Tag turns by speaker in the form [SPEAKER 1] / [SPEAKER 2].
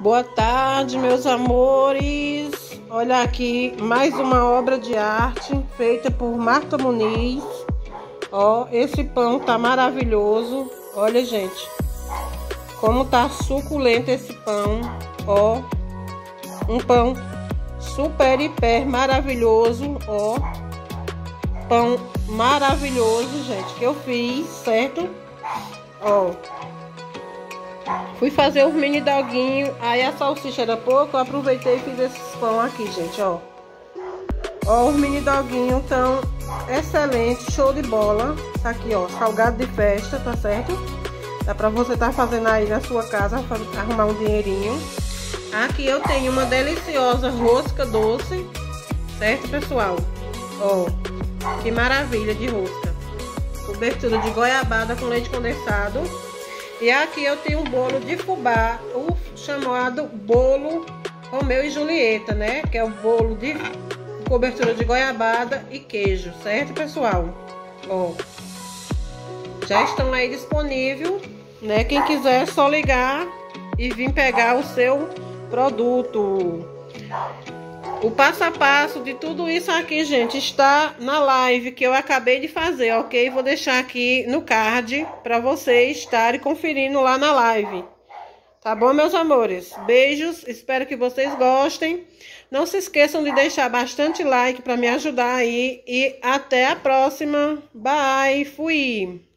[SPEAKER 1] Boa tarde, meus amores. Olha aqui mais uma obra de arte feita por Marta Muniz. Ó, esse pão tá maravilhoso. Olha, gente, como tá suculento esse pão. Ó, um pão super hiper maravilhoso. Ó, pão maravilhoso, gente, que eu fiz, certo? Ó. Fui fazer os mini doguinho, aí a salsicha era pouco, eu aproveitei e fiz esses pão aqui, gente, ó. Ó, os mini doguinhos tão excelente, show de bola. Tá aqui, ó, salgado de festa, tá certo? Dá pra você tá fazendo aí na sua casa, arrumar um dinheirinho. Aqui eu tenho uma deliciosa rosca doce, certo, pessoal? Ó, que maravilha de rosca. Cobertura de goiabada com leite condensado. E aqui eu tenho um bolo de fubá, o chamado bolo Romeu e Julieta, né? Que é o bolo de cobertura de goiabada e queijo, certo, pessoal? Ó, já estão aí disponível, né? Quem quiser é só ligar e vir pegar o seu produto. O passo a passo de tudo isso aqui, gente, está na live que eu acabei de fazer, ok? Vou deixar aqui no card para vocês estarem conferindo lá na live. Tá bom, meus amores? Beijos, espero que vocês gostem. Não se esqueçam de deixar bastante like para me ajudar aí. E até a próxima. Bye, fui!